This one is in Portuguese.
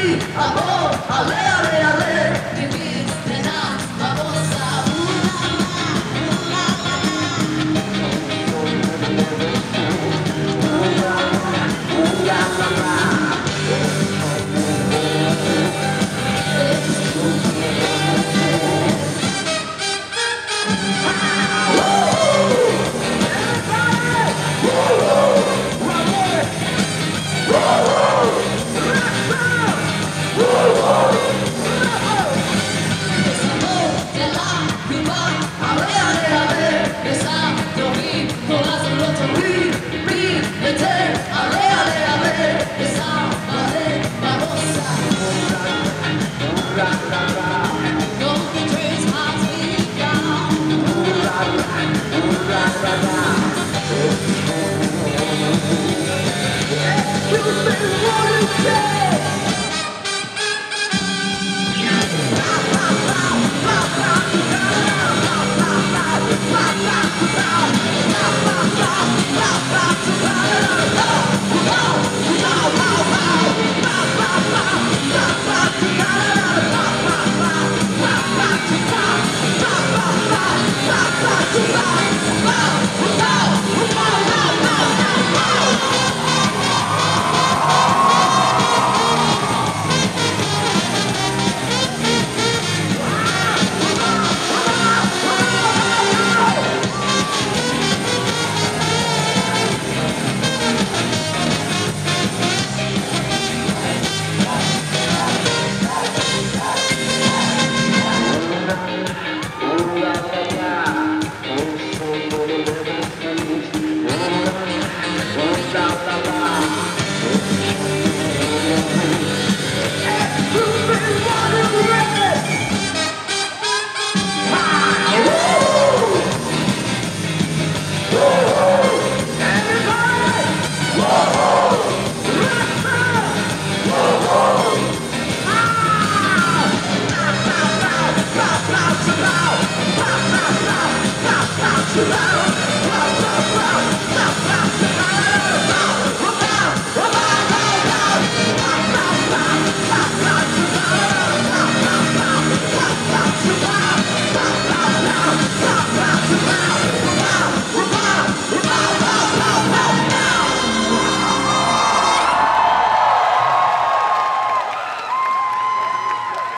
Sim, alô, alê! Woo!